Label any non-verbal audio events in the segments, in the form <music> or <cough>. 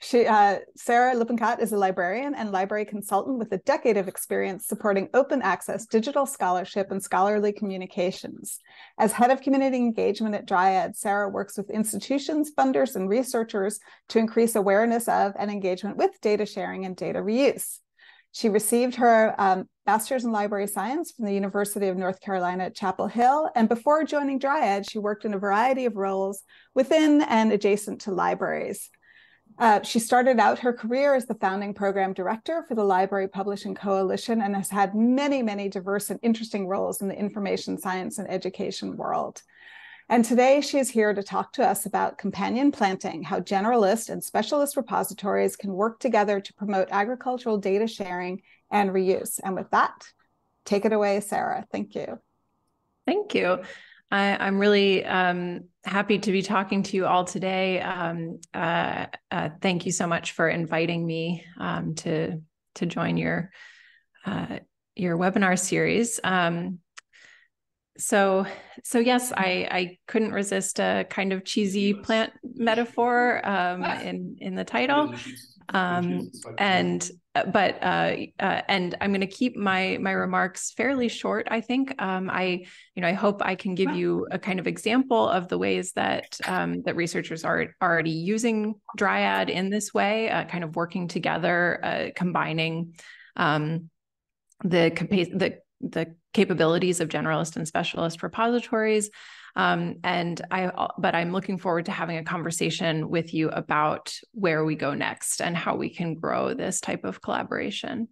she, uh, Sarah Lippincott is a librarian and library consultant with a decade of experience supporting open access, digital scholarship, and scholarly communications. As head of community engagement at Dryad, Sarah works with institutions, funders, and researchers to increase awareness of and engagement with data sharing and data reuse. She received her um, master's in library science from the University of North Carolina at Chapel Hill. And before joining Dryad, she worked in a variety of roles within and adjacent to libraries. Uh, she started out her career as the founding program director for the Library Publishing Coalition and has had many, many diverse and interesting roles in the information science and education world. And today she is here to talk to us about companion planting, how generalist and specialist repositories can work together to promote agricultural data sharing and reuse. And with that, take it away, Sarah. Thank you. Thank you. I, am really um, happy to be talking to you all today. Um, uh, uh, thank you so much for inviting me um, to to join your uh, your webinar series. Um, so so yes, I I couldn't resist a kind of cheesy plant metaphor um, in in the title. Um, and uh, but uh, uh, and I'm going to keep my my remarks fairly short. I think um, I you know I hope I can give you a kind of example of the ways that um, that researchers are already using Dryad in this way, uh, kind of working together, uh, combining um, the the the capabilities of generalist and specialist repositories um, and I, but I'm looking forward to having a conversation with you about where we go next and how we can grow this type of collaboration.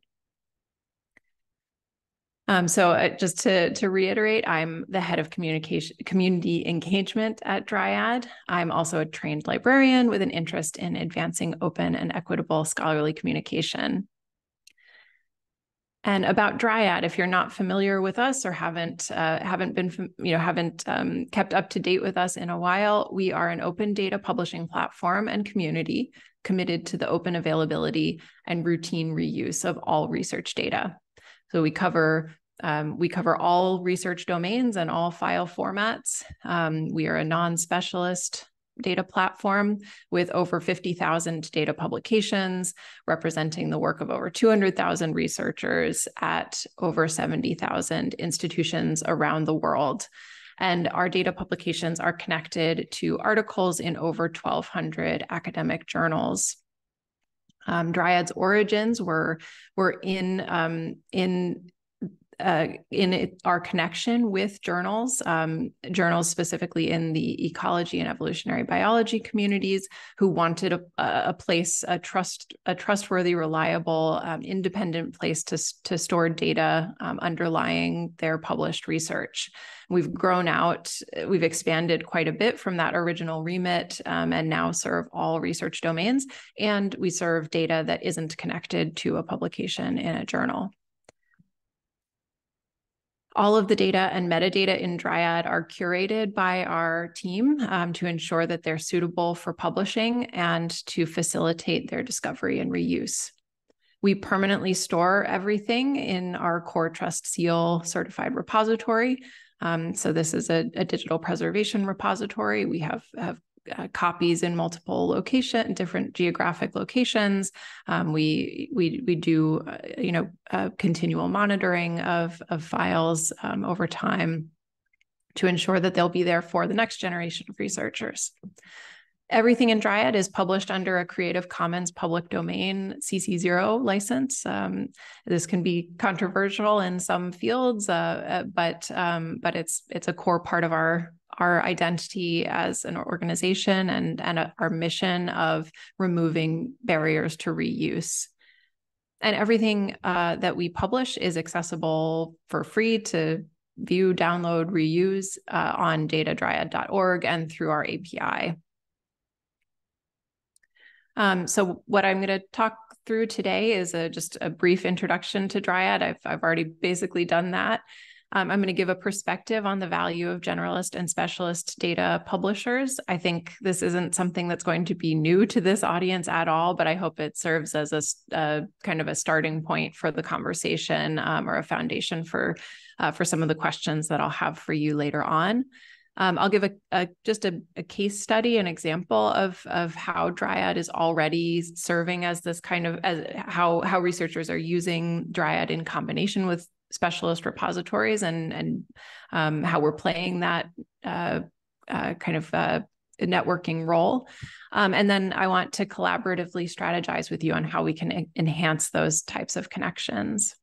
Um, so uh, just to, to reiterate, I'm the head of communication community engagement at Dryad. I'm also a trained librarian with an interest in advancing open and equitable scholarly communication. And about Dryad, if you're not familiar with us or haven't uh, haven't been you know haven't um, kept up to date with us in a while, we are an open data publishing platform and community committed to the open availability and routine reuse of all research data. So we cover um, we cover all research domains and all file formats. Um, we are a non-specialist data platform with over 50,000 data publications, representing the work of over 200,000 researchers at over 70,000 institutions around the world. And our data publications are connected to articles in over 1,200 academic journals. Um, Dryad's origins were were in um, in uh, in it, our connection with journals, um, journals specifically in the ecology and evolutionary biology communities, who wanted a, a place, a trust, a trustworthy, reliable, um, independent place to to store data um, underlying their published research. We've grown out, we've expanded quite a bit from that original remit, um, and now serve all research domains, and we serve data that isn't connected to a publication in a journal. All of the data and metadata in Dryad are curated by our team um, to ensure that they're suitable for publishing and to facilitate their discovery and reuse. We permanently store everything in our Core Trust Seal certified repository. Um, so this is a, a, digital preservation repository. We have, have uh, copies in multiple location, different geographic locations. Um, we we we do uh, you know uh, continual monitoring of of files um, over time to ensure that they'll be there for the next generation of researchers. Everything in Dryad is published under a Creative Commons public domain CC0 license. Um, this can be controversial in some fields, uh, uh but um, but it's it's a core part of our our identity as an organization and, and our mission of removing barriers to reuse. And everything uh, that we publish is accessible for free to view, download, reuse uh, on datadryad.org and through our API. Um, so what I'm going to talk through today is a, just a brief introduction to Dryad. I've, I've already basically done that. Um, I'm going to give a perspective on the value of generalist and specialist data publishers. I think this isn't something that's going to be new to this audience at all, but I hope it serves as a, kind of a starting point for the conversation um, or a foundation for uh, for some of the questions that I'll have for you later on. Um, I'll give a, a just a, a, case study, an example of of how Dryad is already serving as this kind of as how how researchers are using Dryad in combination with specialist repositories and and um, how we're playing that uh, uh, kind of uh, networking role. Um, and then I want to collaboratively strategize with you on how we can enhance those types of connections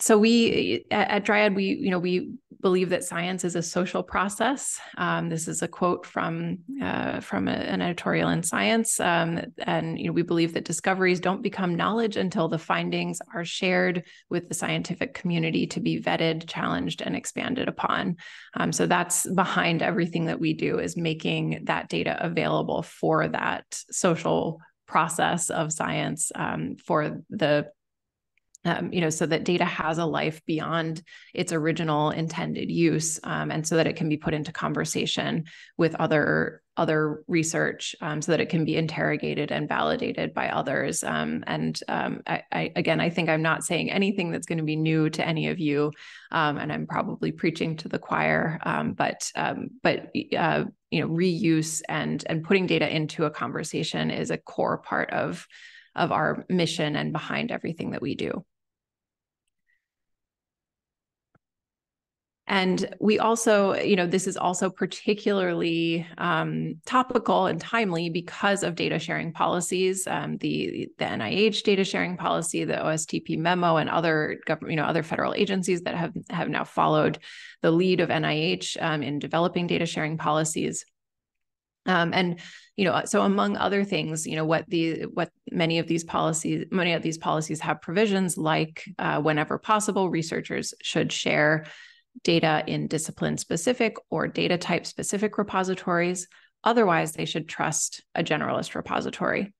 so we at Dryad, we you know we believe that science is a social process. Um, this is a quote from uh, from a, an editorial in Science, um, and you know we believe that discoveries don't become knowledge until the findings are shared with the scientific community to be vetted, challenged, and expanded upon. Um, so that's behind everything that we do is making that data available for that social process of science um, for the um, you know, so that data has a life beyond its original intended use, um, and so that it can be put into conversation with other other research, um, so that it can be interrogated and validated by others. Um, and um, I, I, again, I think I'm not saying anything that's going to be new to any of you, um, and I'm probably preaching to the choir. but but uh, you know, reuse and and putting data into a conversation is a core part of of our mission and behind everything that we do. And we also, you know, this is also particularly um, topical and timely because of data sharing policies, um, the the NIH data sharing policy, the OSTP memo, and other government, you know, other federal agencies that have have now followed the lead of NIH um, in developing data sharing policies. Um, and you know, so among other things, you know, what the what many of these policies, many of these policies have provisions like, uh, whenever possible, researchers should share data in discipline specific or data type specific repositories. Otherwise, they should trust a generalist repository.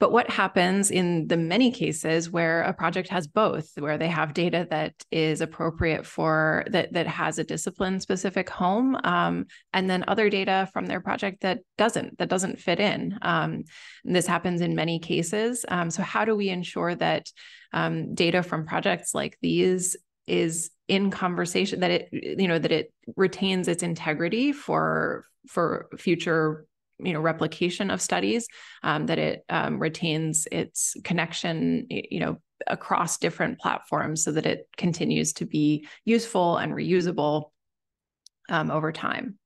But what happens in the many cases where a project has both, where they have data that is appropriate for that that has a discipline specific home, um, and then other data from their project that doesn't that doesn't fit in. Um, this happens in many cases. Um, so how do we ensure that um, data from projects like these is in conversation that it you know that it retains its integrity for for future you know replication of studies um, that it um, retains its connection you know across different platforms so that it continues to be useful and reusable um, over time.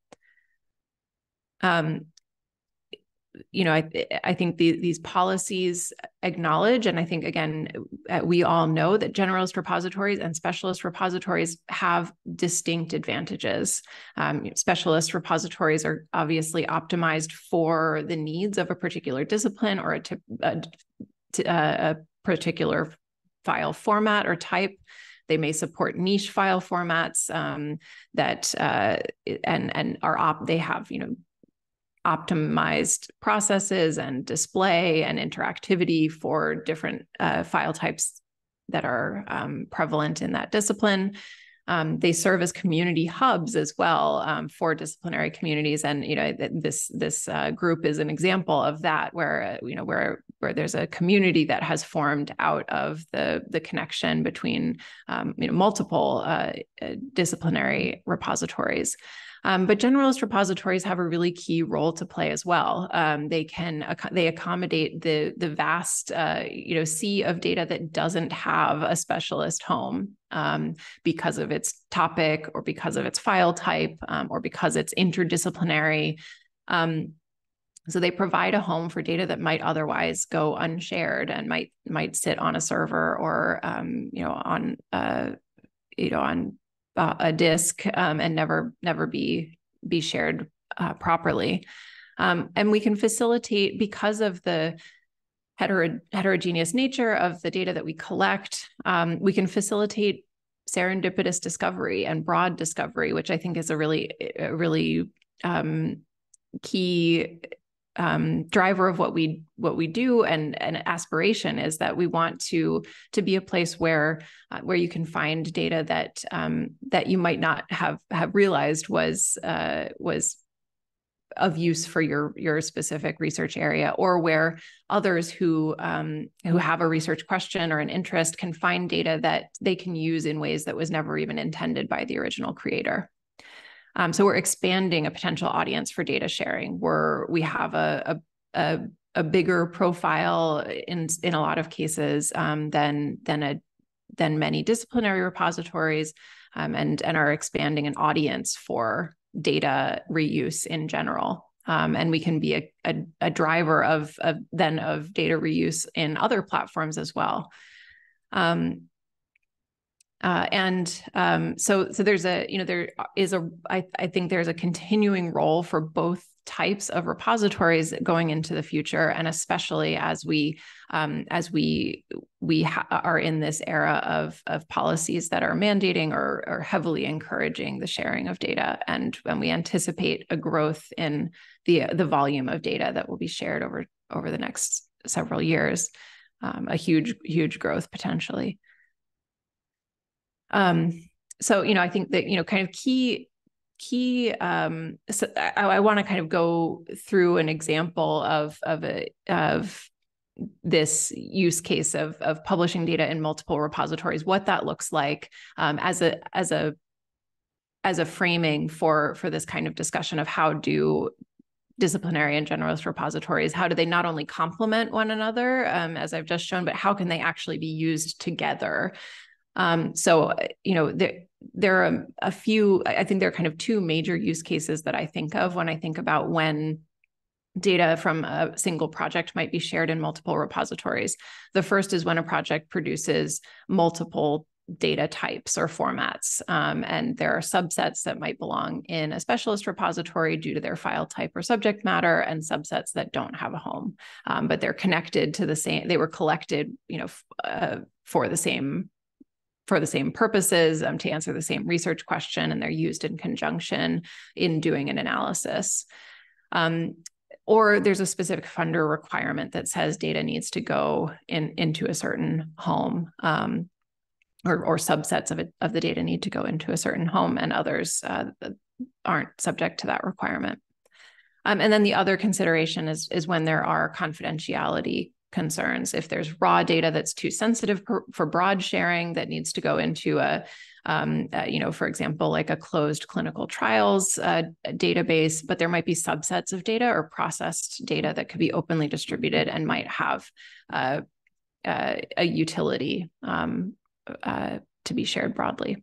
Um, you know, I I think the, these policies acknowledge, and I think again, uh, we all know that generalist repositories and specialist repositories have distinct advantages. Um, specialist repositories are obviously optimized for the needs of a particular discipline or a, t- a, a particular file format or type. They may support niche file formats um, that uh, and and are op. They have you know optimized processes and display and interactivity for different uh, file types that are um, prevalent in that discipline. Um, they serve as community hubs as well um, for disciplinary communities, and you know this this uh, group is an example of that, where uh, you know where where there's a community that has formed out of the the connection between um, you know multiple uh, uh disciplinary repositories. Um, but generalist repositories have a really key role to play as well. Um, they can they accommodate the the vast uh, you know sea of data that doesn't have a specialist home um, because of its topic or because of its file type um, or because it's interdisciplinary. Um, so they provide a home for data that might otherwise go unshared and might might sit on a server or um, you know on uh, you know on uh, a disk um, and never never be be shared uh, properly. Um, and we can facilitate because of the hetero- heterogeneous nature of the data that we collect. Um, we can facilitate serendipitous discovery and broad discovery, which I think is a really a really um, key um, driver of what we what we do and an aspiration is that we want to to be a place where uh, where you can find data that um, that you might not have have realized was uh, was of use for your your specific research area or where others who um, who have a research question or an interest can find data that they can use in ways that was never even intended by the original creator Um, so we're expanding a potential audience for data sharing. We're we have a a, a, a bigger profile in in a lot of cases um, than than a than many disciplinary repositories, um, and and are expanding an audience for data reuse in general. Um, and we can be a, a, a driver of, of then of data reuse in other platforms as well. Um, uh, and um, so, so there's a, you know, there is a, I, I think there's a continuing role for both types of repositories going into the future, and especially as we, um, as we, we ha- are in this era of of policies that are mandating or, or heavily encouraging the sharing of data, and when we anticipate a growth in the the volume of data that will be shared over over the next several years, um, a huge huge growth potentially. Um, so you know, I think that you know, kind of key key. Um, so I, I want to kind of go through an example of of a of this use case of of publishing data in multiple repositories, what that looks like um, as a as a as a framing for for this kind of discussion of how do disciplinary and generalist repositories how do they not only complement one another um, as i've just shown but how can they actually be used together um, so, you know, there there are a, few. I think there are kind of two major use cases that I think of when I think about when data from a single project might be shared in multiple repositories. The first is when a project produces multiple data types or formats. Um, and there are subsets that might belong in a specialist repository due to their file type or subject matter, and subsets that don't have a home, um, but they're connected to the same, they were collected, you know, uh, for the same for the same purposes um, to answer the same research question, and they're used in conjunction in doing an analysis. Um, or there's a specific funder requirement that says data needs to go in into a certain home, um, or, or subsets of it of the data need to go into a certain home, and others uh, aren't subject to that requirement. Um, and then the other consideration is is when there are confidentiality concerns. If there's raw data that's too sensitive for, for broad sharing that needs to go into a, um, uh, you know, for example, like a closed clinical trials uh, database, but there might be subsets of data or processed data that could be openly distributed and might have uh, uh a utility um, uh, to be shared broadly.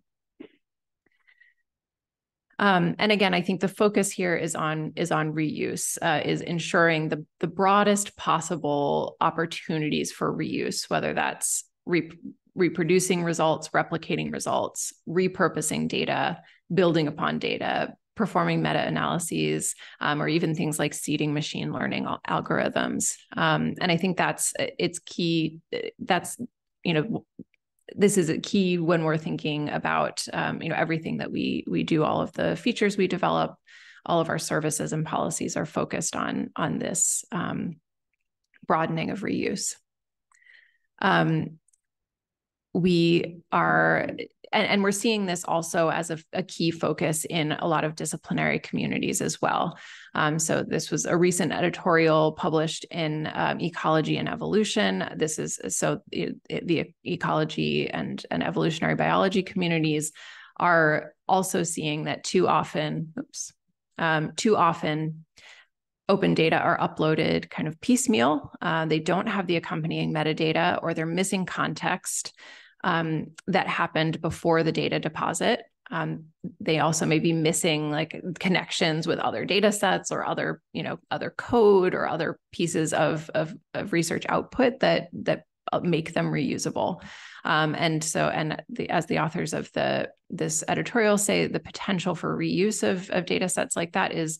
Um, and again, I think the focus here is on is on reuse, uh, is ensuring the the broadest possible opportunities for reuse, whether that's re- reproducing results, replicating results, repurposing data, building upon data, performing meta analyses, um, or even things like seeding machine learning algorithms. Um, and I think that's it's key. That's you know this is a key when we're thinking about um, you know everything that we we do all of the features we develop all of our services and policies are focused on on this um, broadening of reuse. Um, we are and, and, we're seeing this also as a, a, key focus in a lot of disciplinary communities as well. Um, so this was a recent editorial published in um, Ecology and Evolution. This is so it, it, the ecology and, and evolutionary biology communities are also seeing that too often, oops, um, too often open data are uploaded kind of piecemeal. Uh, they don't have the accompanying metadata or they're missing context um, that happened before the data deposit. Um, they also may be missing like connections with other data sets or other, you know, other code or other pieces of, of, of research output that that uh, make them reusable. Um, and so, and the, as the authors of the this editorial say, the potential for reuse of, of data sets like that is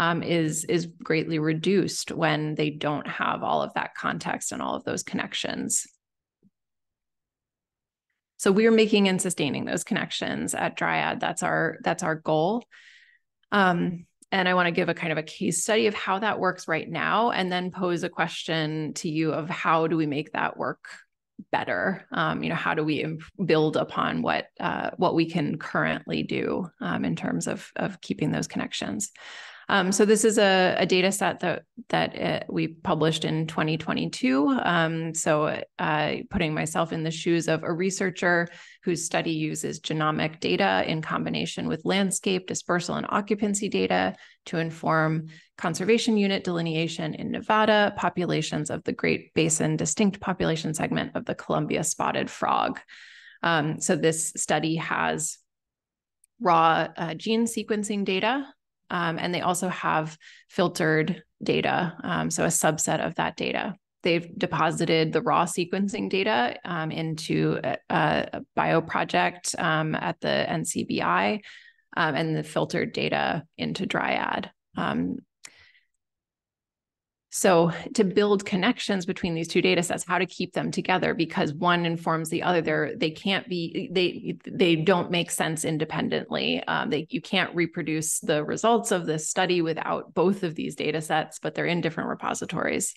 um, is is greatly reduced when they don't have all of that context and all of those connections. So we're making and sustaining those connections at Dryad. That's our that's our goal. Um, and I want to give a kind of a case study of how that works right now, and then pose a question to you of how do we make that work better? Um, you know, how do we build upon what uh, what we can currently do um, in terms of of keeping those connections? Um, so this is a, a data set that that uh, we published in 2022. Um, so uh, putting myself in the shoes of a researcher whose study uses genomic data in combination with landscape, dispersal, and occupancy data to inform conservation unit delineation in Nevada, populations of the Great Basin distinct population segment of the Columbia spotted frog. Um, so this study has raw uh, gene sequencing data um, and they also have filtered data, um, so a subset of that data. They've deposited the raw sequencing data um, into a, a, bio project um, at the NCBI um, and the filtered data into Dryad. So to build connections between these two data sets, how to keep them together because one informs the other. They're, they can't be they they don't make sense independently. Um, they you can't reproduce the results of this study without both of these data sets, but they're in different repositories.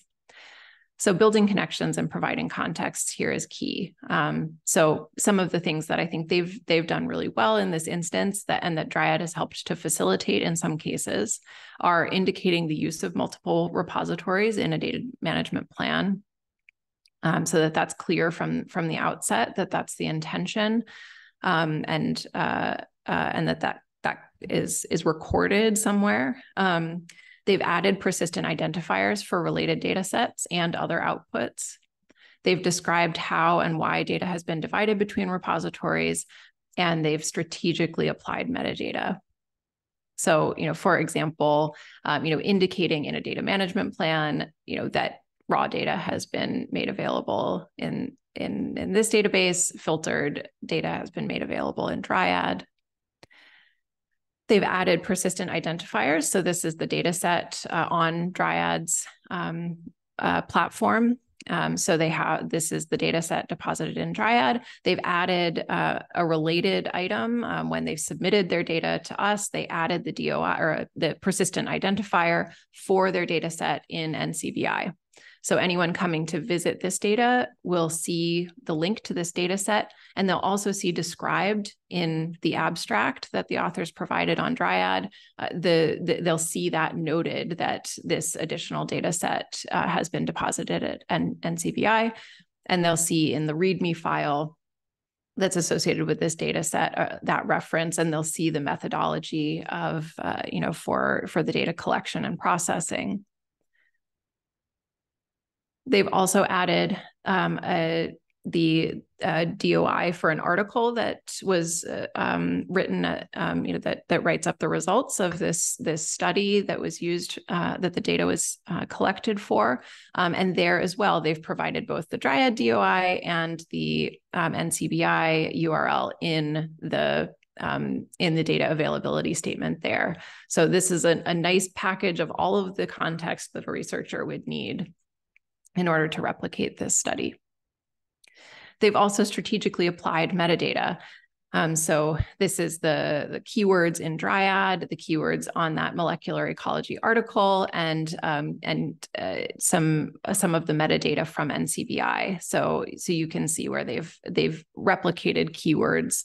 So building connections and providing context here is key. Um, so some of the things that I think they've they've done really well in this instance that and that Dryad has helped to facilitate in some cases are indicating the use of multiple repositories in a data management plan, um, so that that's clear from from the outset that that's the intention, um, and uh, uh, and that that that is is recorded somewhere. Um, They've added persistent identifiers for related data sets and other outputs. They've described how and why data has been divided between repositories, and they've strategically applied metadata. So, you know, for example, um, you know, indicating in a data management plan, you know, that raw data has been made available in in in this database, filtered data has been made available in Dryad. They've added persistent identifiers. So this is the data set uh, on Dryad's um, uh, platform. Um, so they have this is the data set deposited in Dryad. They've added uh, a related item um, when they've submitted their data to us. They added the DOI or the persistent identifier for their data set in NCBI. So anyone coming to visit this data will see the link to this data set, and they'll also see described in the abstract that the authors provided on Dryad, uh, the, the, they'll see that noted that this additional data set uh, has been deposited at N- NCBI, and they'll see in the README file that's associated with this data set uh, that reference and they'll see the methodology of uh, you know for for the data collection and processing They've also added um, a, the uh, DOI for an article that was uh, um, written, uh, um, you know, that that writes up the results of this this study that was used, uh, that the data was uh, collected for, um, and there as well, they've provided both the Dryad DOI and the um, NCBI URL in the um, in the data availability statement there. So this is a, a nice package of all of the context that a researcher would need in order to replicate this study. They've also strategically applied metadata. Um, so this is the, the keywords in Dryad, the keywords on that molecular ecology article, and um, and uh, some uh, some of the metadata from NCBI. So so you can see where they've they've replicated keywords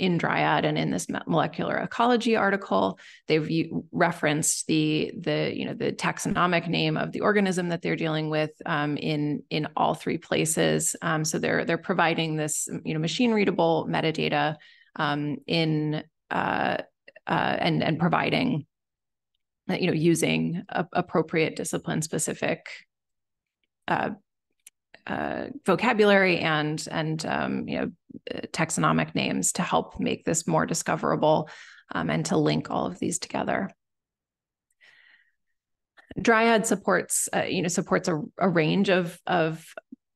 in Dryad and in this molecular ecology article. They've referenced the the you know the taxonomic name of the organism that they're dealing with um, in in all three places. Um, so they're they're providing this you know machine readable metadata um, in uh, uh, and and providing you know using a, appropriate discipline specific uh, uh, vocabulary and and um, you know taxonomic names to help make this more discoverable um, and to link all of these together. Dryad supports uh, you know supports a, a range of of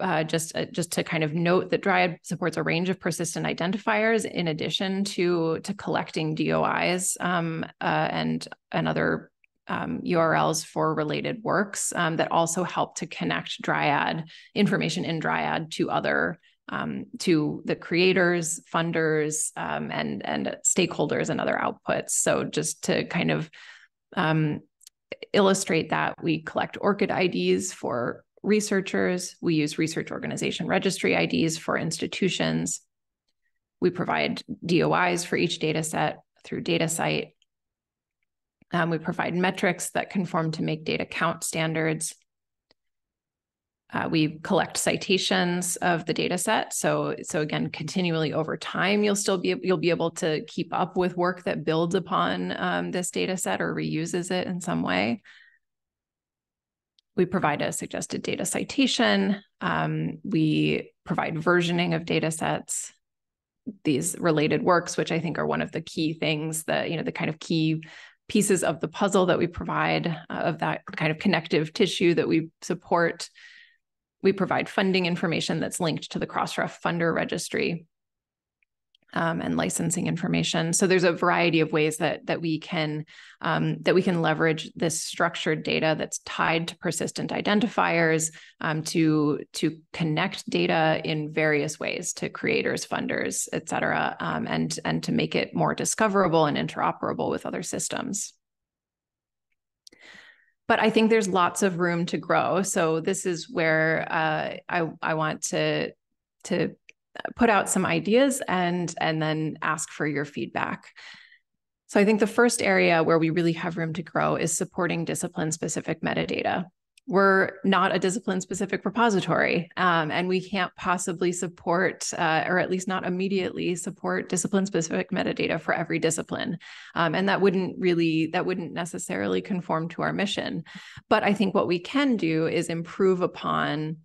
uh, just uh, just to kind of note that Dryad supports a range of persistent identifiers in addition to to collecting DOIs um, uh, and and other um, URLs for related works um, that also help to connect Dryad information in Dryad to other um, to the creators, funders, um, and and stakeholders and other outputs. So just to kind of um, illustrate that, we collect ORCID IDs for researchers. We use research organization registry IDs for institutions. We provide DOIs for each data set through DataCite Um, we provide metrics that conform to make data count standards. Uh, we collect citations of the data set. So, so again, continually over time, you'll still be you'll be able to keep up with work that builds upon um, this data set or reuses it in some way. We provide a suggested data citation. Um, we provide versioning of data sets. These related works, which I think are one of the key things that, you know, the kind of key pieces of the puzzle that we provide uh, of that kind of connective tissue that we support. We provide funding information that's linked to the Crossref funder registry um, and licensing information. So there's a variety of ways that that we can um, that we can leverage this structured data that's tied to persistent identifiers um, to to connect data in various ways to creators, funders, et cetera, um, and and to make it more discoverable and interoperable with other systems but I think there's lots of room to grow. So this is where uh, I I want to to put out some ideas and and then ask for your feedback. So I think the first area where we really have room to grow is supporting discipline specific metadata. We're not a discipline specific repository, um, and we can't possibly support, uh, or at least not immediately support, discipline specific metadata for every discipline. Um, and that wouldn't really, that wouldn't necessarily conform to our mission. But I think what we can do is improve upon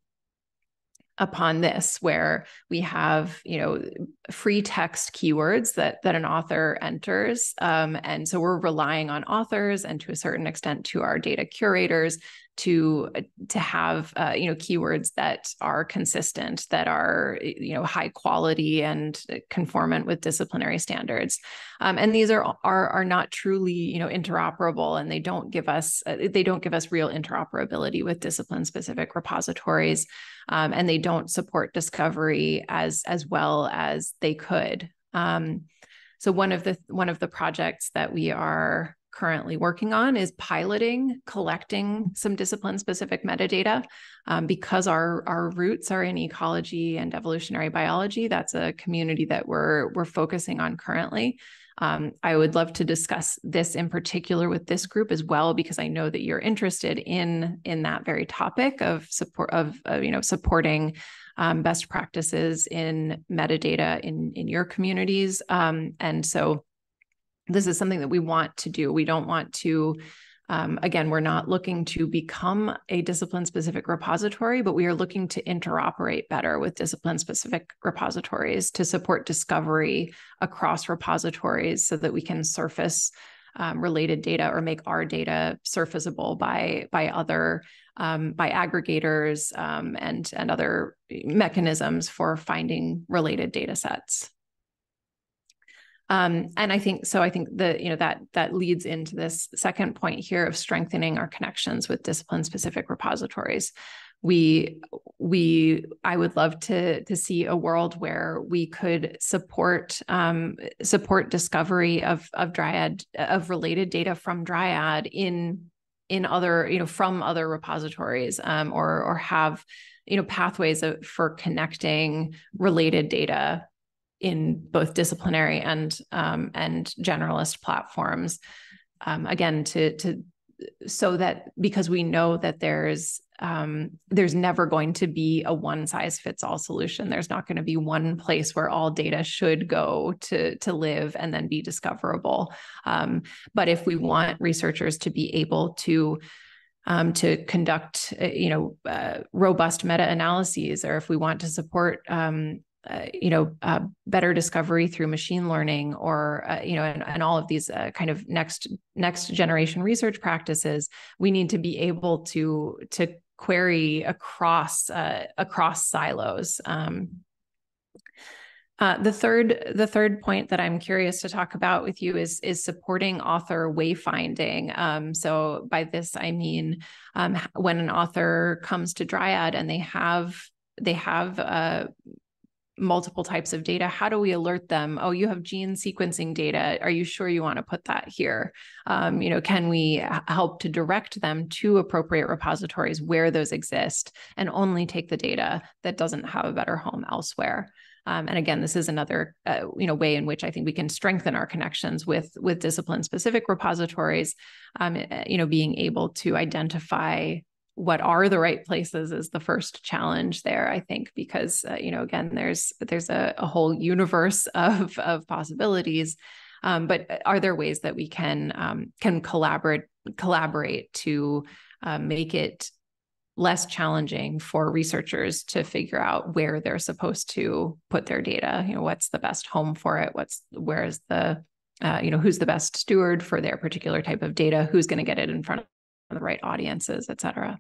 upon this where we have you know free text keywords that that an author enters. Um, and so we're relying on authors and to a certain extent to our data curators to to have uh, you know keywords that are consistent that are you know high quality and conformant with disciplinary standards. Um, and these are are are not truly you know interoperable and they don't give us uh, they don't give us real interoperability with discipline specific repositories um, and they don't support discovery as as well as they could. Um, so one of the one of the projects that we are currently working on is piloting collecting some discipline specific metadata um, because our our roots are in ecology and evolutionary biology. That's a community that we're we're focusing on currently. Um, I would love to discuss this in particular with this group as well because I know that you're interested in in that very topic of support of uh, you know supporting um, best practices in metadata in in your communities. Um, and so this is something that we want to do. We don't want to, um, again, we're not looking to become a discipline specific repository, but we are looking to interoperate better with discipline specific repositories to support discovery across repositories so that we can surface um, related data or make our data surfaceable by by other um, by aggregators um, and and other mechanisms for finding related data sets. Um, and I think so. I think that you know that that leads into this second point here of strengthening our connections with discipline specific repositories. We we I would love to to see a world where we could support um, support discovery of of Dryad of related data from Dryad in in other you know from other repositories um, or or have you know pathways of, for connecting related data in both disciplinary and um, and generalist platforms. Um, again, to to so that because we know that there's um, there's never going to be a one size fits all solution. There's not going to be one place where all data should go to to live and then be discoverable. Um, but if we want researchers to be able to um, to conduct, uh, you know, uh, robust meta analyses, or if we want to support um, uh, you know uh, better discovery through machine learning or uh, you know and, and all of these uh, kind of next next generation research practices we need to be able to to query across uh, across silos um, uh, the third the third point that I'm curious to talk about with you is is supporting author wayfinding. Um, so by this I mean um, when an author comes to Dryad and they have they have uh, multiple types of data how do we alert them? Oh you have gene sequencing data. Are you sure you want to put that here? Um, you know can we help to direct them to appropriate repositories where those exist and only take the data that doesn't have a better home elsewhere? Um, and again, this is another uh, you know way in which I think we can strengthen our connections with with discipline specific repositories. Um, eh, you know, being able to identify what are the right places is the first challenge there i think because uh, you know again there's there's a, a, whole universe <laughs> of of possibilities. Um, but uh, are there ways that we can um, can collaborate collaborate to uh, make it less challenging for researchers to figure out where they're supposed to put their data? You know what's the best home for it? What's where is the uh, you know who's the best steward for their particular type of data? Who's going to get it in front the right audiences et cetera.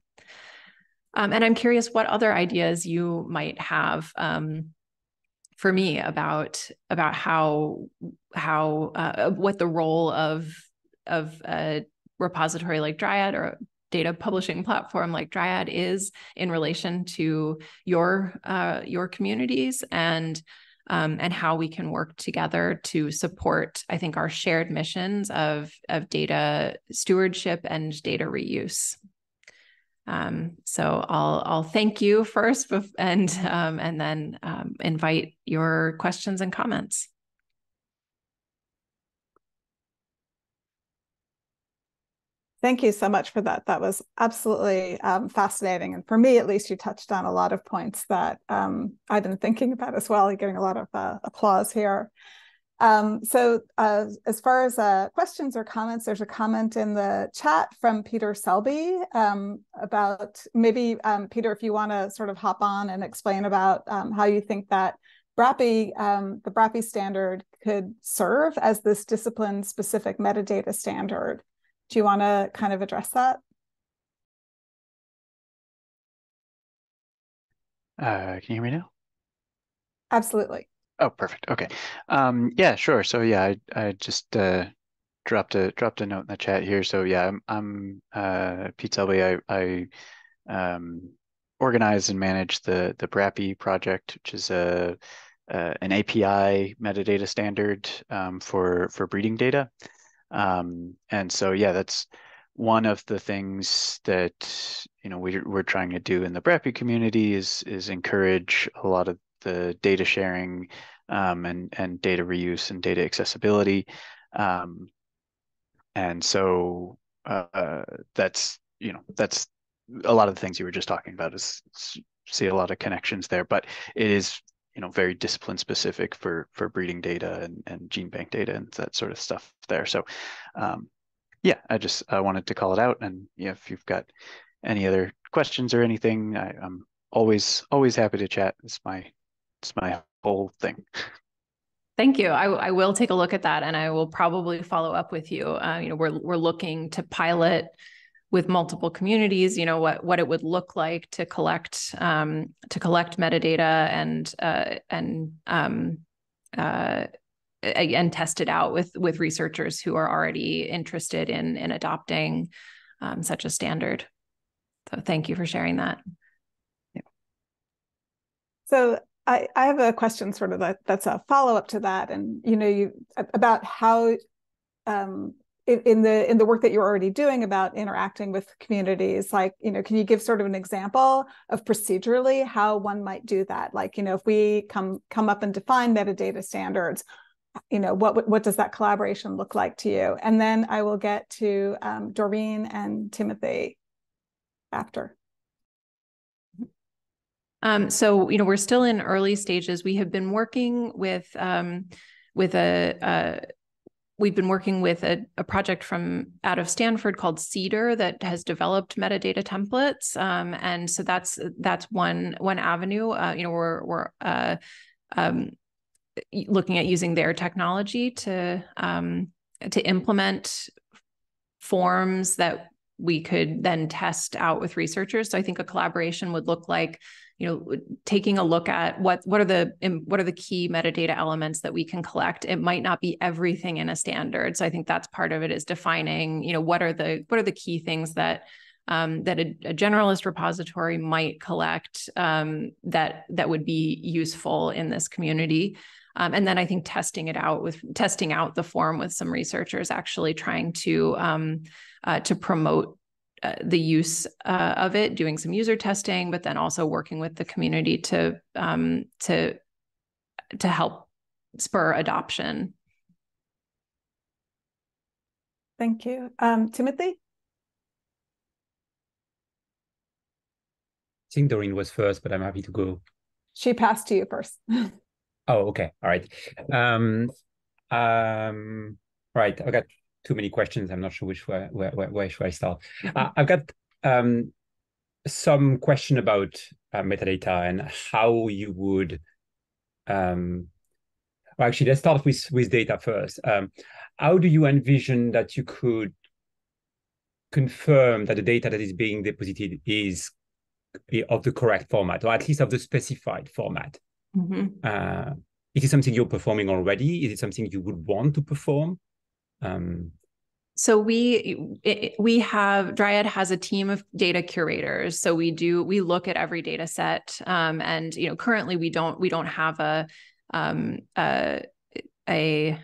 Um, and I'm curious what other ideas you might have um, for me about about how how uh, what the role of of a repository like Dryad or data publishing platform like Dryad is in relation to your uh, your communities and um, and how we can work together to support, I think, our shared missions of of data stewardship and data reuse. Um, so I'll I'll thank you first and um, and then um, invite your questions and comments. Thank you so much for that. That was absolutely um, fascinating. And for me, at least, you touched on a lot of points that um, I've been thinking about as well. Getting a lot of uh, applause here. Um, so uh, as far as uh, questions or comments, there's a comment in the chat from Peter Selby um, about maybe, um, Peter, if you want to sort of hop on and explain about um, how you think that BRAPI, the BRAPI standard could serve as this discipline-specific metadata standard. Do you want to kind of address that? Uh, can you hear me now? Absolutely. Oh, perfect. Okay. Um, yeah, sure. So yeah, I I just uh, dropped a dropped a note in the chat here. So yeah, I'm I'm uh, Pete Selby. I I um, organize and manage the the BRAPI project, which is a uh, an API metadata standard um, for for breeding data. Um, and so yeah, that's one of the things that you know we're we're trying to do in the BRAPI community is is encourage a lot of the data sharing um, and and data reuse and data accessibility. Um, and so uh, that's you know that's a lot of the things you were just talking about is see a lot of connections there, but it is you know very discipline specific for for breeding data and, and gene bank data and that sort of stuff there. So um, yeah, I just I wanted to call it out, and yeah, if you've got any other questions or anything, I, I'm always always happy to chat. It's my it's my whole thing. Thank you. I, I will take a look at that, and I will probably follow up with you. Uh, you know, we're we're looking to pilot with multiple communities. You know what what it would look like to collect um, to collect metadata and uh, and um, uh, and test it out with with researchers who are already interested in in adopting um, such a standard. So thank you for sharing that. Yeah. So I, I have a question sort of that, that's a follow up to that and you know you about how um, in, in, the in the work that you're already doing about interacting with communities like you know can you give sort of an example of procedurally how one might do that? Like you know if we come come up and define metadata standards you know what what does that collaboration look like to you? And then i will get to um, doreen and timothy after. Um, so you know we're still in early stages. We have been working with um, with a, a we've been working with a, a, project from out of Stanford called Cedar that has developed metadata templates, um, and so that's that's one one avenue. Uh, you know, we're we're uh, um, looking at using their technology to um, to implement forms that we could then test out with researchers. So I think a collaboration would look like you know taking a look at what what are the what are the key metadata elements that we can collect it might not be everything in a standard. So i think that's part of it is defining you know what are the what are the key things that um, that a, a, generalist repository might collect um, that that would be useful in this community. Um, and then I think testing it out with testing out the form with some researchers, actually trying to um, uh, to promote uh, the use uh, of it, doing some user testing, but then also working with the community to um, to to help spur adoption. Thank you. Um, Timothy? I think Doreen was first, but I'm happy to go. She passed to you first. <laughs> oh, okay. All right. Um, um, right. I've got too many questions. I'm not sure which where where, where should I start. Mm-hmm. Uh, I've got um, some question about uh, metadata and how you would. Um, well, actually, let's start with with data first. Um, how do you envision that you could confirm that the data that is being deposited is of the correct format, or at least of the specified format? Mm-hmm. Uh, is it something you're performing already? Is it something you would want to perform? Um, so we we have Dryad has a team of data curators. So we do we look at every data set, um, and you know currently we don't we don't have a um, a, a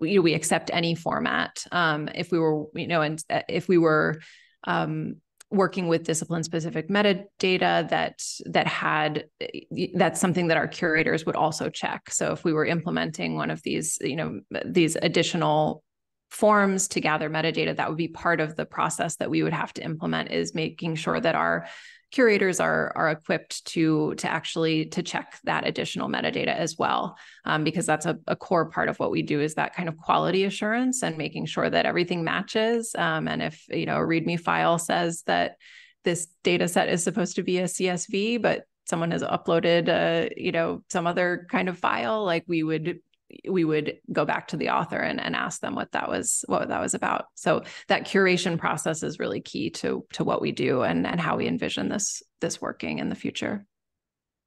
we, we accept any format. Um, if we were you know and uh, if we were um, working with discipline specific metadata that that had eh, that's something that our curators would also check. So if we were implementing one of these you know these additional forms to gather metadata that would be part of the process that we would have to implement is making sure that our curators are are equipped to to actually to check that additional metadata as well um, because that's a, a, core part of what we do is that kind of quality assurance and making sure that everything matches. Um, and if you know a readme file says that this data set is supposed to be a csv but someone has uploaded a you know some other kind of file like we would we would go back to the author and, and ask them what that was what that was about. So that curation process is really key to to what we do and and how we envision this this working in the future.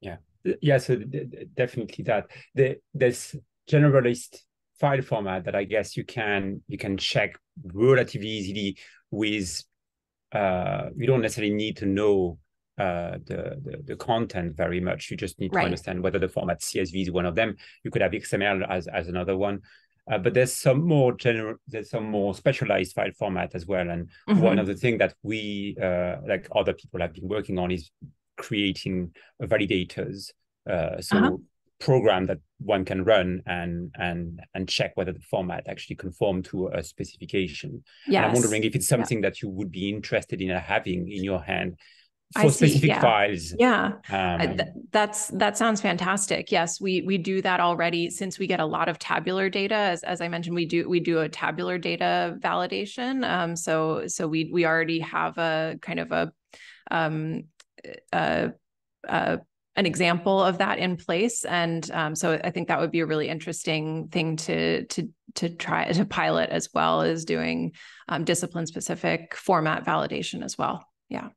Yeah. Yeah so definitely that. The this generalist file format that i guess you can you can check relatively easily with uh you don't necessarily need to know uh, the, the, the content very much. You just need to right. understand whether the format CSV is one of them. You could have XML as as another one. Uh, but there's some more general, there's some more specialized file format as well. And mm-hmm. one of the things that we, uh, like other people have been working on, is creating validators. Uh, so uh-huh. program that one can run and and and check whether the format actually conform to a specification. Yeah, I'm wondering if it's something yeah. that you would be interested in having in your hand for specific yeah. files. Yeah, um, th- that's that sounds fantastic. Yes, we we do that already since we get a lot of tabular data. As, as I mentioned, we do we do a tabular data validation. Um, so so we we already have a kind of a um, a, a an example of that in place and um, so i think that would be a really interesting thing to to to try to pilot as well as doing um, discipline specific format validation as well yeah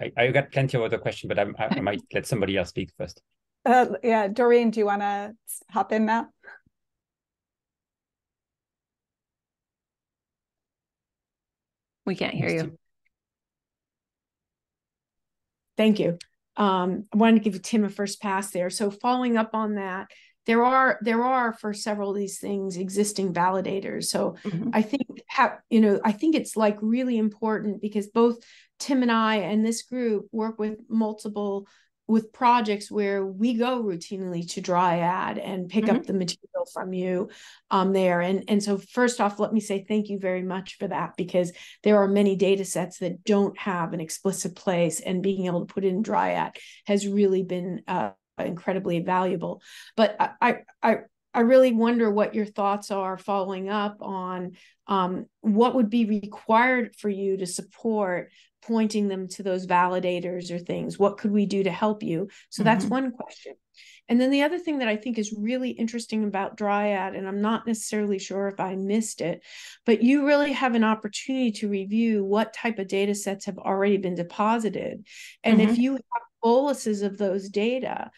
I, I got plenty of other questions, but I, I might let somebody else speak first. Uh, yeah, Doreen, do you want to hop in now? We can't hear you. Thank you. Um, I wanted to give Tim a first pass there. So following up on that, there are there are for several of these things existing validators so mm-hmm. i think have you know i think it's like really important because both tim and i and this group work with multiple with projects where we go routinely to dryad and pick mm-hmm. up the material from you um, there and and so first off let me say thank you very much for that because there are many data sets that don't have an explicit place and being able to put it in dryad has really been uh, incredibly valuable. But I, I, I really wonder what your thoughts are following up on um, what would be required for you to support pointing them to those validators or things. What could we do to help you? So mm-hmm. that's one question. And then the other thing that I think is really interesting about Dryad, and I'm not necessarily sure if I missed it, but you really have an opportunity to review what type of data sets have already been deposited. And mm-hmm. if you have boluses of those data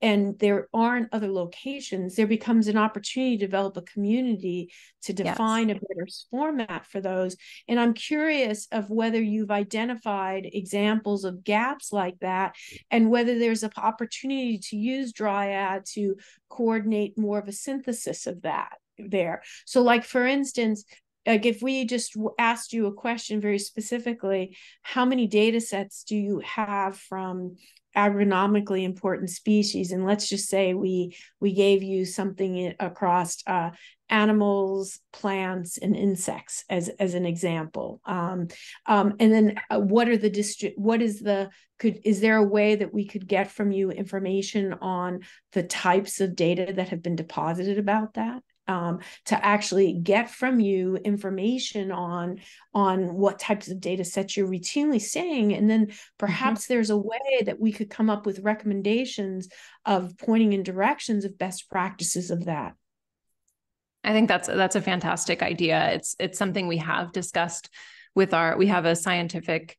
and there aren't other locations, there becomes an opportunity to develop a community to define yes. a better format for those. And I'm curious of whether you've identified examples of gaps like that and whether there's an opportunity to use Dryad to coordinate more of a synthesis of that there. So like for instance, like if we just asked you a question very specifically, how many data sets do you have from agronomically important species? And let's just say we we gave you something across uh, animals plants and insects as as an example. Um, um, and then uh, what are the district what is the could is there a way that we could get from you information on the types of data that have been deposited about that um, to actually get from you information on on what types of data sets you're routinely seeing and then mm-hmm. perhaps mm-hmm. there's a way that we could come up with recommendations of pointing in directions of best practices of that i think that's that's a fantastic idea it's it's something we have discussed with our we have a scientific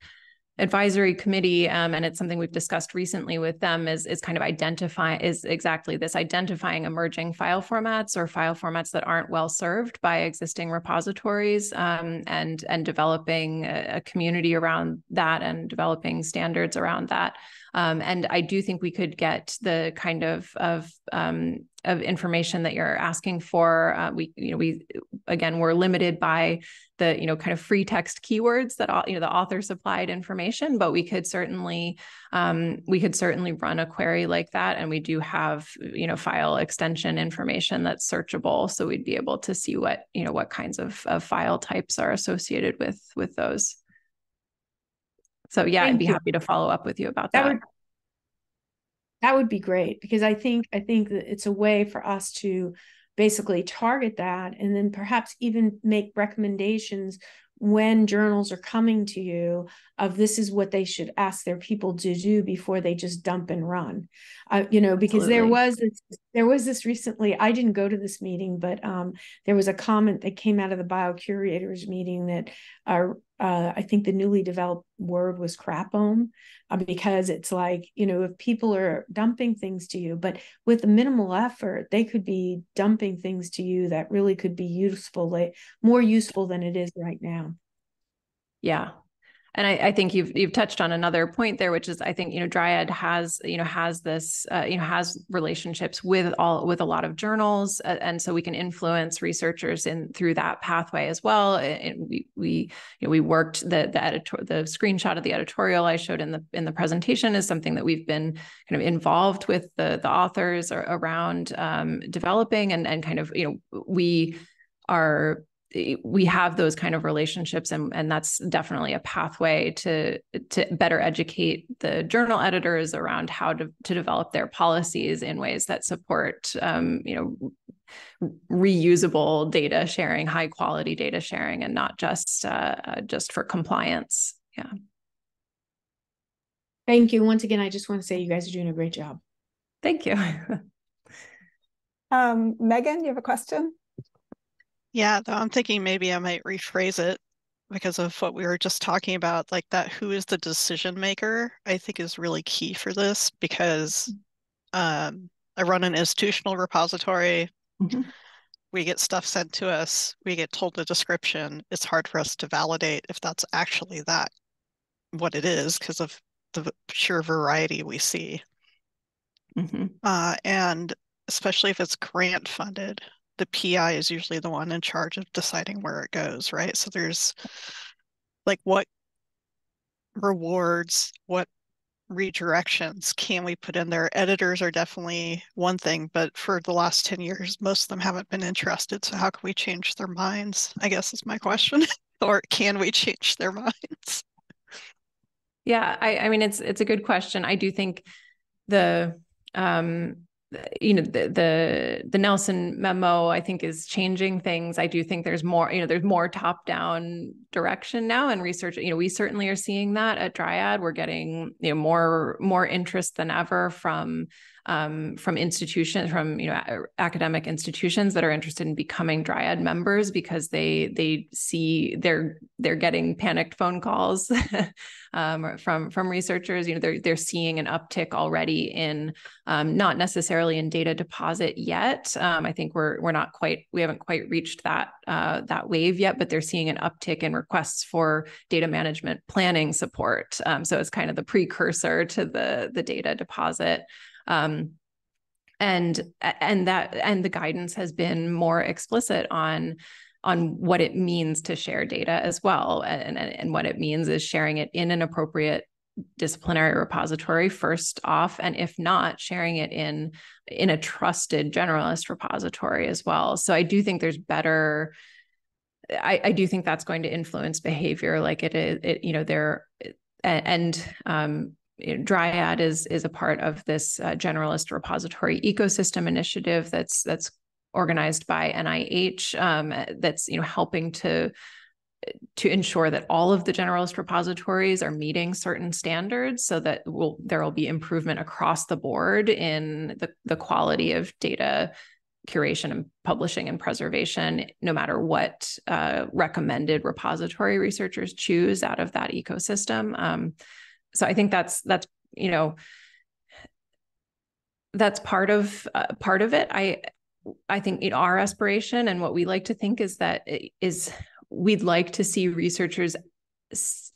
advisory committee um, and it's something we've discussed recently with them is is kind of identify is exactly this identifying emerging file formats or file formats that aren't well served by existing repositories um, and and developing a, a, community around that and developing standards around that um, and I do think we could get the kind of of um, of information that you're asking for. Uh, we you know we again we're limited by the you know kind of free text keywords that all you know the author supplied information, but we could certainly um, we could certainly run a query like that, and we do have you know file extension information that's searchable, so we'd be able to see what you know what kinds of, of file types are associated with with those. So yeah, Thank I'd be you. happy to follow up with you about that. That would, that would be great because I think I think that it's a way for us to basically target that and then perhaps even make recommendations when journals are coming to you of this is what they should ask their people to do before they just dump and run uh, you know because Absolutely. there was this there was this recently i didn't go to this meeting but um, there was a comment that came out of the biocurators meeting that uh, uh, I think the newly developed word was crapome uh, because it's like, you know, if people are dumping things to you, but with minimal effort, they could be dumping things to you that really could be useful, like more useful than it is right now. Yeah, and I, I, think you've you've touched on another point there, which is I think you know Dryad has you know has this uh, you know has relationships with all with a lot of journals, uh, and so we can influence researchers in through that pathway as well. And we we you know we worked the the editor the screenshot of the editorial I showed in the in the presentation is something that we've been kind of involved with the the authors around um, developing and and kind of you know we are we have those kind of relationships and, and that's definitely a pathway to to better educate the journal editors around how to, to develop their policies in ways that support um, you know reusable data sharing high quality data sharing and not just uh, uh, just for compliance. Yeah. Thank you. Once again i just want to say you guys are doing a great job. Thank you. <laughs> Um, megan you have a question yeah, though I'm thinking maybe I might rephrase it because of what we were just talking about, like that who is the decision maker, I think is really key for this because um, I run an institutional repository. Mm-hmm. We get stuff sent to us, we get told the description. It's hard for us to validate if that's actually that, what it is, because of the sheer variety we see. Mm-hmm. Uh, and especially if it's grant funded, the PI is usually the one in charge of deciding where it goes, right? So there's like what rewards, what redirections can we put in there? Editors are definitely one thing, but for the last 10 years, most of them haven't been interested. So how can we change their minds? I guess is my question. <laughs> or can we change their minds? Yeah, I, I mean it's it's a good question. I do think the um you know the, the the Nelson memo I think is changing things. I do think there's more you know there's more top down direction now and research. You know we certainly are seeing that at Dryad. We're getting you know more more interest than ever from um, from institutions, from you know academic institutions that are interested in becoming Dryad members because they they see they're they're getting panicked phone calls <laughs> um, from from researchers. You know they're they're seeing an uptick already in um, not necessarily in data deposit yet. Um, I think we're we're not quite we haven't quite reached that uh, that wave yet, but they're seeing an uptick in requests for data management planning support. Um, so it's kind of the precursor to the the data deposit um, and and that and the guidance has been more explicit on on what it means to share data as well. And, and, and what it means is sharing it in an appropriate disciplinary repository first off and if not sharing it in in a trusted generalist repository as well. So i do think there's better i i do think that's going to influence behavior like it is it you know there and um Dryad is is a part of this uh, generalist repository ecosystem initiative that's that's organized by NIH um, that's you know helping to to ensure that all of the generalist repositories are meeting certain standards so that will there will be improvement across the board in the, the quality of data curation and publishing and preservation no matter what uh, recommended repository researchers choose out of that ecosystem. Um, so i think that's that's you know that's part of uh, part of it. I i think you our aspiration and what we like to think is that is we'd like to see researchers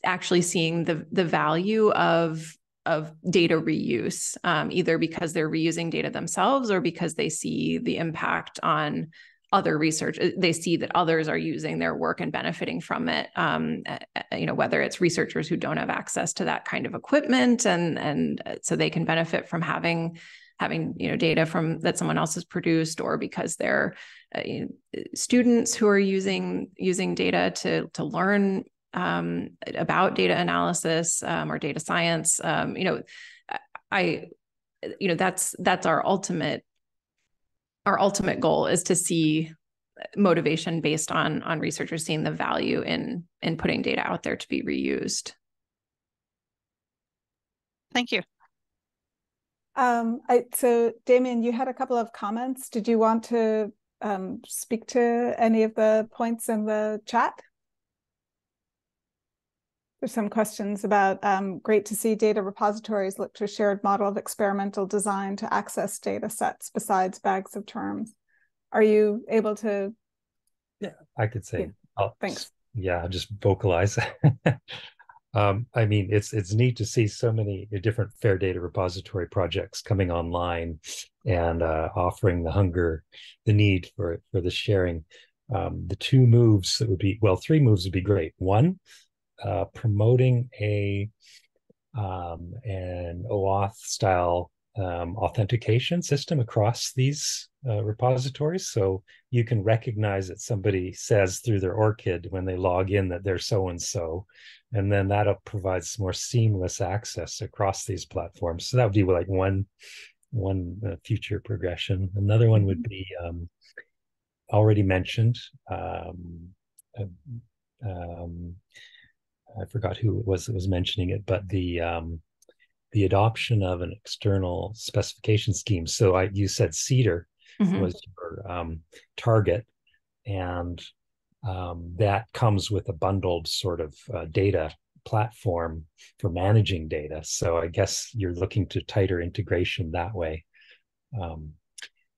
actually seeing the the value of of data reuse, um, either because they're reusing data themselves or because they see the impact on other research. Uh, they see that others are using their work and benefiting from it. Um, you know, whether it's researchers who don't have access to that kind of equipment, and and uh, so they can benefit from having having you know data from that someone else has produced, or because they're uh, you know, students who are using using data to to learn um, about data analysis um, or data science. Um, you know, I, you know, that's that's our ultimate our ultimate goal is to see motivation based on on researchers seeing the value in in putting data out there to be reused. Thank you. Um, I, so Damien, you had a couple of comments. Did you want to um, speak to any of the points in the chat? There's some questions about um, great to see data repositories look to a shared model of experimental design to access data sets besides bags of terms. Are you able to? Yeah, I could say. Yeah. Thanks. Yeah, I'll just vocalize. <laughs> um, I mean, it's it's neat to see so many different fair data repository projects coming online and uh, offering the hunger, the need for for the sharing. Um, the two moves that would be well, three moves would be great. One, uh, promoting a um, an OAuth style um, authentication system across these uh, repositories. So you can recognize that somebody says through their ORCID when they log in that they're so and so. And then that provides more seamless access across these platforms. So that would be like one one uh, future progression. Another one would be um, already mentioned um, uh, um, I forgot who it was that was mentioning it, but the um, the adoption of an external specification scheme. So I you said Cedar mm-hmm. was your um, target, and um, that comes with a bundled sort of uh, data platform for managing data. So I guess you're looking to tighter integration that way. Um,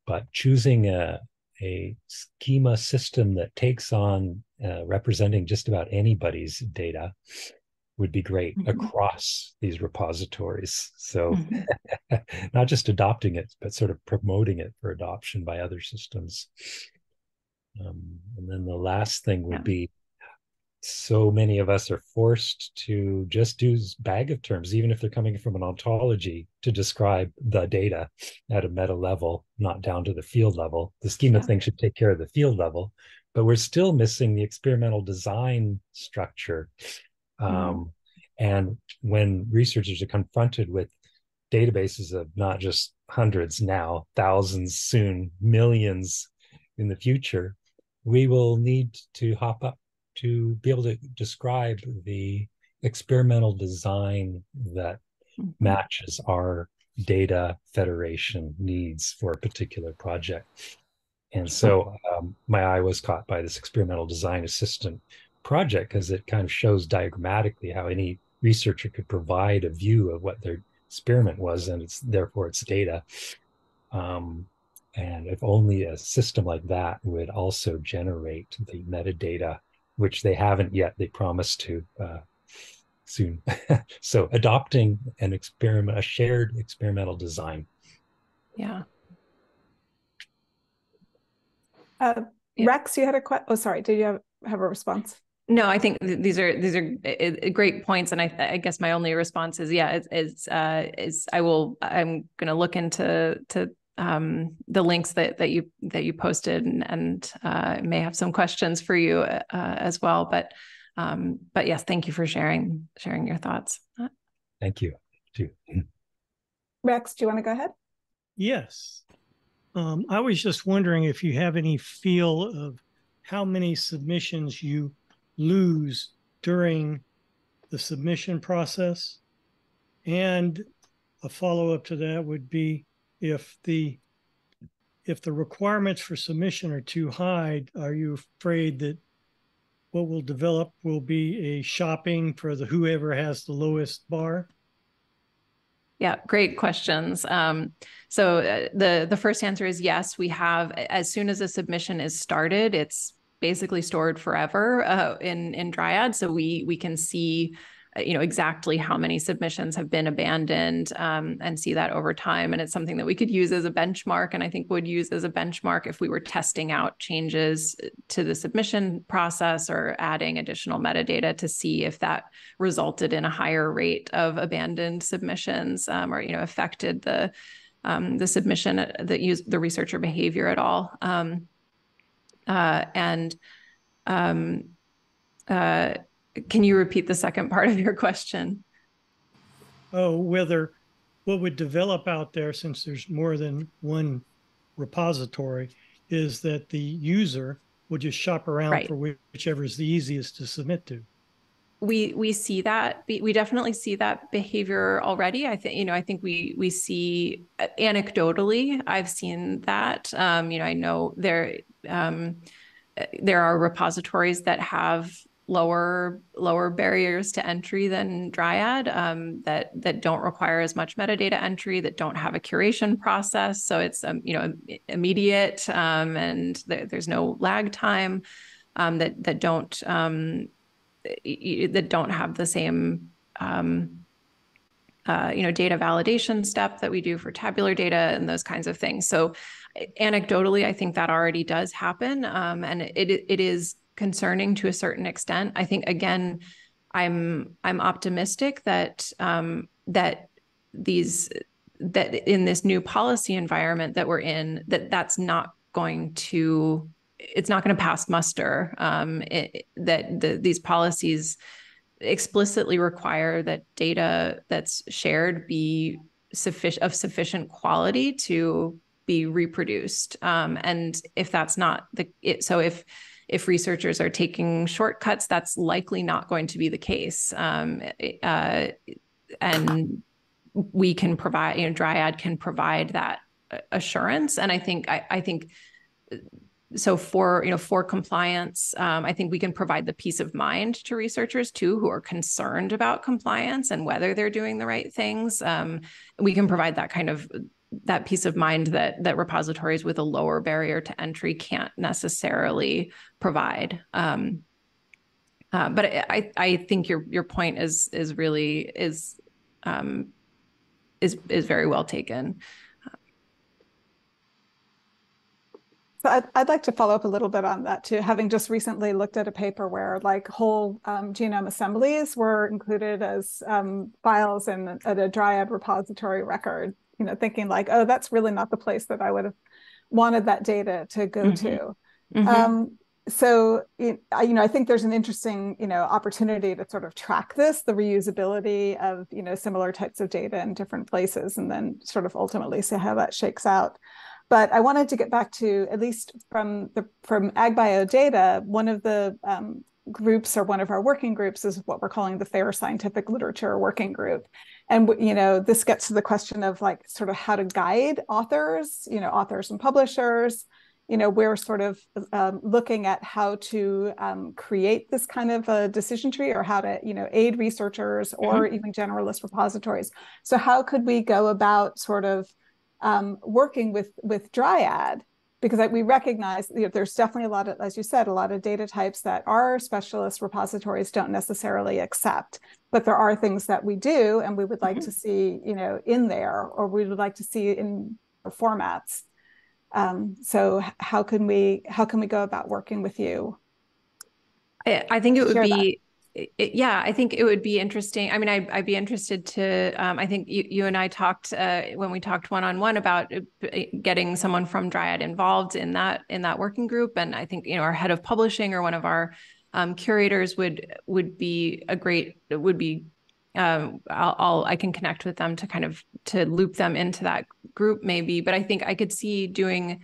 but choosing a a schema system that takes on uh, representing just about anybody's data would be great mm-hmm. across these repositories. So, mm-hmm. <laughs> not just adopting it, but sort of promoting it for adoption by other systems. Um, and then the last thing would yeah. be so many of us are forced to just use bag of terms, even if they're coming from an ontology, to describe the data at a meta level, not down to the field level. The schema yeah. thing should take care of the field level, but we're still missing the experimental design structure. Um, and when researchers are confronted with databases of not just hundreds now, thousands soon, millions in the future, we will need to hop up to be able to describe the experimental design that mm-hmm. matches our data federation needs for a particular project. And so um, my eye was caught by this experimental design assistant project because it kind of shows diagrammatically how any researcher could provide a view of what their experiment was and it's therefore its data. Um, and if only a system like that would also generate the metadata which they haven't yet. They promise to uh, soon. <laughs> so adopting an experiment, a shared experimental design. Yeah. Uh, Yeah. Rex, you had a question. Oh, sorry. Did you have, have a response? No, I think these are these are great points, and I, I guess my only response is yeah, is is, uh, is I will I'm going to look into to um, the links that that you that you posted, and, and uh, may have some questions for you uh, as well. But um, but yes, thank you for sharing sharing your thoughts. Thank you. Too. Rex, do you want to go ahead? Yes. Um, I was just wondering if you have any feel of how many submissions you lose during the submission process. And a follow up to that would be if the if the requirements for submission are too high, are you afraid that what will develop will be a shopping for the whoever has the lowest bar? Yeah, great questions. Um, so uh, the the first answer is yes. We have as soon as a submission is started, it's basically stored forever uh, in in Dryad, so we we can see you know exactly how many submissions have been abandoned um, and see that over time. And it's something that we could use as a benchmark and i think would use as a benchmark if we were testing out changes to the submission process or adding additional metadata to see if that resulted in a higher rate of abandoned submissions um, or you know affected the um, the submission uh, that use the researcher behavior at all. Um, uh, and um, uh, can you repeat the second part of your question? Oh, whether what would develop out there, since there's more than one repository, is that the user would just shop around right. for whichever is the easiest to submit to. We we see that we definitely see that behavior already. I think you know I think we we see uh, anecdotally I've seen that. Um, you know I know there um, uh, there are repositories that have lower lower barriers to entry than Dryad um, that that don't require as much metadata entry, that don't have a curation process. So it's um, you know immediate um, and th- there's no lag time um, that that don't um, that don't have the same um, uh, you know data validation step that we do for tabular data and those kinds of things. So anecdotally, I think that already does happen, and it it is concerning to a certain extent. I think again, I'm I'm optimistic that um, that these that in this new policy environment that we're in, that that's not going to it's not going to pass muster. Um, it, that the, these policies explicitly require that data that's shared be sufficient of sufficient quality to be reproduced. Um, and if that's not the it, so if if researchers are taking shortcuts, that's likely not going to be the case. Um, uh, and we can provide, you know, Dryad can provide that assurance. And I think, I, I think, so for you know for compliance um, i think we can provide the peace of mind to researchers too who are concerned about compliance and whether they're doing the right things um, we can provide that kind of that peace of mind that that repositories with a lower barrier to entry can't necessarily provide. Um, uh, but I, I think your your point is is really is um, is is very well taken. So I'd, I'd like to follow up a little bit on that too, having just recently looked at a paper where like whole um, genome assemblies were included as um, files in a, a Dryad repository record you know, thinking like, oh, that's really not the place that I would have wanted that data to go mm-hmm. to. Mm-hmm. Um, so you know i think there's an interesting you know opportunity to sort of track this the reusability of you know similar types of data in different places and then sort of ultimately see how that shakes out but i wanted to get back to at least from the from AgBioData one of the um, groups or one of our working groups is what we're calling the fair scientific literature working group and you know this gets to the question of like sort of how to guide authors you know authors and publishers you know we're sort of um, looking at how to um, create this kind of a decision tree or how to you know aid researchers or mm-hmm. even generalist repositories so how could we go about sort of um, working with with dryad because we recognize you know, there's definitely a lot of, as you said, a lot of data types that our specialist repositories don't necessarily accept. But there are things that we do, and we would like mm-hmm. to see, you know, in there, or we would like to see in formats. Um, so how can we how can we go about working with you? I, I think it would be it, yeah, I think it would be interesting. I mean, I, would be interested to. Um, I think you, you and I talked uh, when we talked one on one about uh, getting someone from Dryad involved in that in that working group, and I think you know our head of publishing or one of our um, curators would would be a great would be. Um, I'll, I'll I can connect with them to kind of to loop them into that group maybe, but I think I could see doing,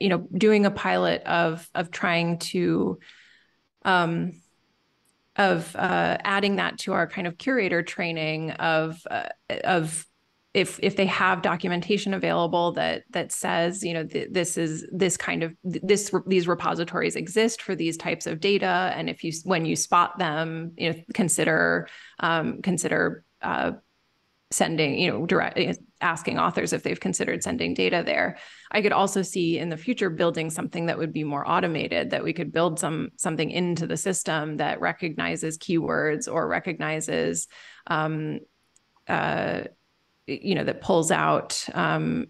you know, doing a pilot of of trying to. Um, of uh, adding that to our kind of curator training of uh, of if if they have documentation available that that says you know th- this is this kind of this these repositories exist for these types of data and if you when you spot them you know consider um, consider uh, sending, you know, direct asking authors if they've considered sending data there. I could also see in the future building something that would be more automated, that we could build some something into the system that recognizes keywords or recognizes, um, uh, you know, that pulls out um,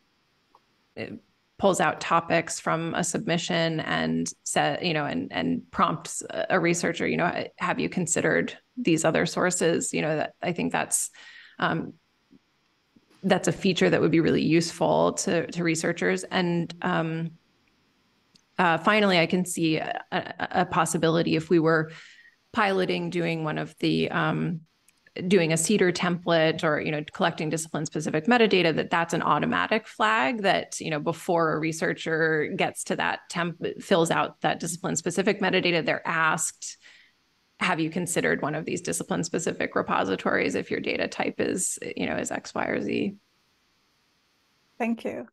pulls out topics from a submission and set, you know, and and prompts a researcher, you know, have you considered these other sources? You know, that I think that's um, that's a feature that would be really useful to to researchers. And um, uh, finally, I can see a, a, possibility if we were piloting doing one of the um, doing a CEDAR template or you know collecting discipline specific metadata that that's an automatic flag that you know before a researcher gets to that temp fills out that discipline specific metadata they're asked have you considered one of these discipline specific repositories if your data type is you know is x y or z? Thank you.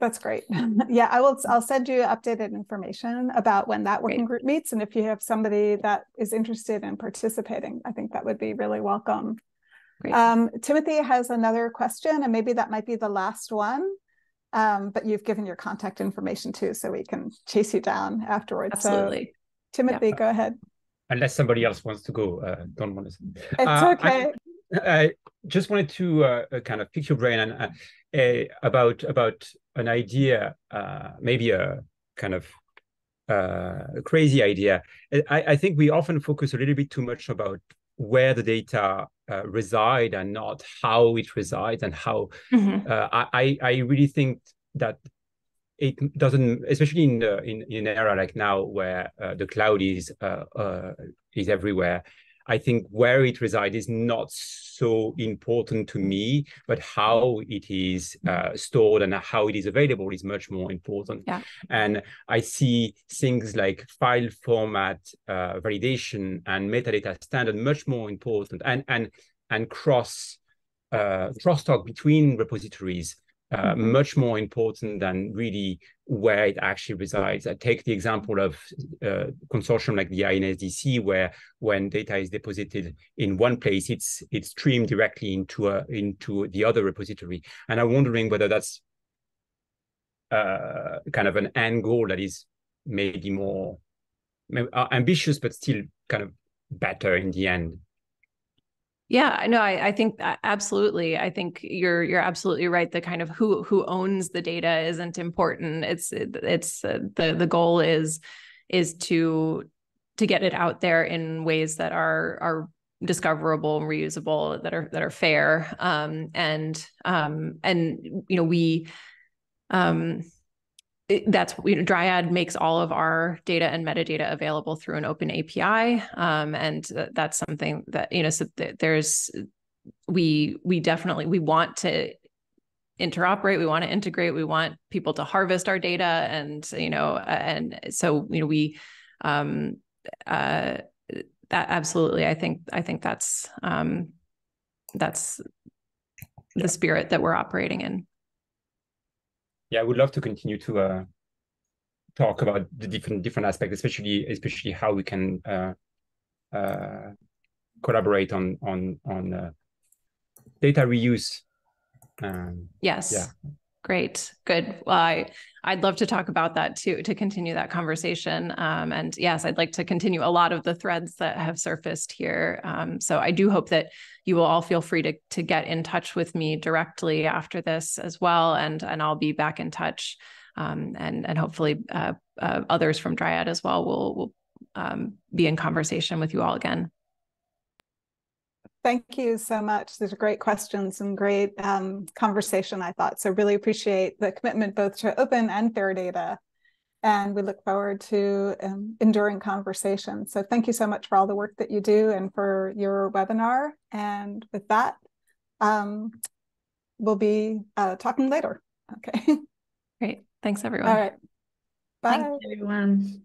That's great. <laughs> Yeah i will i'll send you updated information about when that working great. group meets and if you have somebody that is interested in participating i think that would be really welcome. Um, timothy has another question and maybe that might be the last one um, but you've given your contact information too so we can chase you down afterwards. Absolutely. So, timothy go ahead unless somebody else wants to go, uh, don't want to. It's uh, okay. I, I, just wanted to uh, uh kind of pick your brain and uh, about about an idea, uh, maybe a kind of a crazy idea. I, I, think we often focus a little bit too much about where the data reside and not how it resides and how. Mm-hmm. I I really think that it doesn't, especially in the, in, in an era like now where uh, the cloud is uh, uh, is everywhere. I think where it resides is not so important to me, but how it is uh, stored and how it is available is much more important. Yeah. And I see things like file format uh, validation and metadata standard much more important, and and and cross uh, cross talk between repositories uh, mm-hmm. much more important than really where it actually resides. I take the example of a uh, consortium like the INSDC, where when data is deposited in one place, it's it's streamed directly into a into the other repository. And I'm wondering whether that's uh, kind of an end goal that is maybe more uh, ambitious, but still kind of better in the end. Yeah, no, I, I think absolutely. I think you're you're absolutely right. The kind of who who owns the data isn't important. It's it's uh, the the goal is is to to get it out there in ways that are are discoverable and reusable that are that are fair um, and um, and you know we um, that's you know dryad makes all of our data and metadata available through an open api um, and that's something that you know so th- there's we we definitely we want to interoperate we want to integrate we want people to harvest our data and you know and so you know we um uh that absolutely i think i think that's um that's the spirit that we're operating in yeah, I would love to continue to uh, talk about the different different aspects, especially especially how we can uh, uh, collaborate on on on uh, data reuse. Um, yes. Yeah. Great. Good. Well, I I'd love to talk about that too to continue that conversation. Um, and yes, I'd like to continue a lot of the threads that have surfaced here. Um, so I do hope that you will all feel free to to get in touch with me directly after this as well, and and I'll be back in touch um, and and hopefully uh, uh, others from Dryad as well will will um, be in conversation with you all again. Thank you so much. These are great questions and great um, conversation, I thought. So really appreciate the commitment both to open and fair data. And we look forward to um, enduring conversation. So thank you so much for all the work that you do and for your webinar. And with that, um, we'll be uh, talking later. Okay. <laughs> Great. Thanks, everyone. All right. Bye. Thanks, everyone.